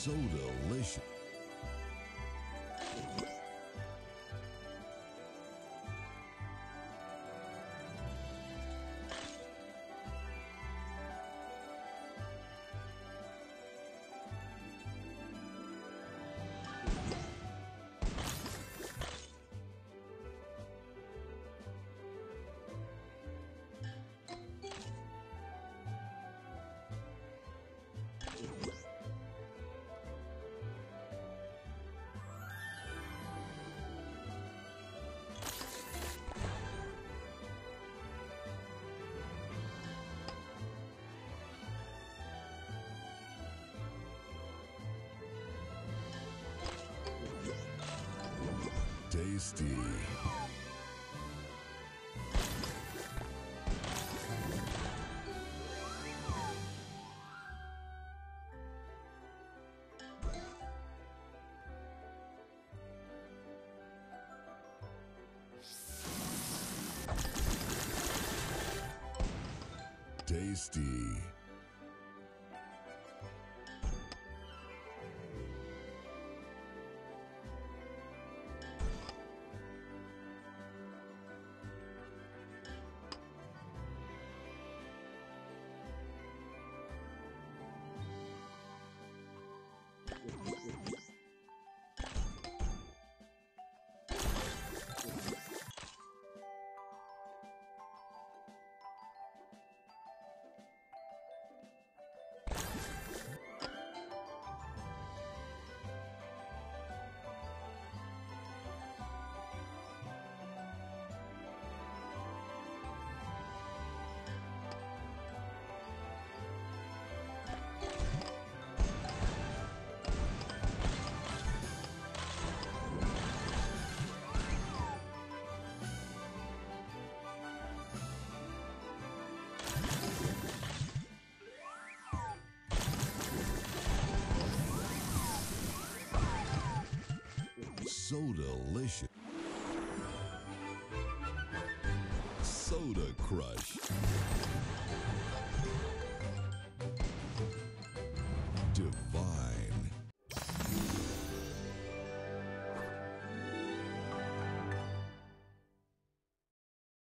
So delicious. Tasty. Tasty. So delicious. Soda Crush.